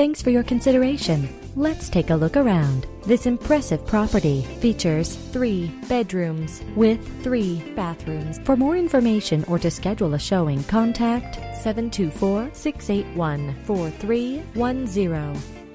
Thanks for your consideration. Let's take a look around. This impressive property features three bedrooms with three bathrooms. For more information or to schedule a showing, contact 724 681 4310.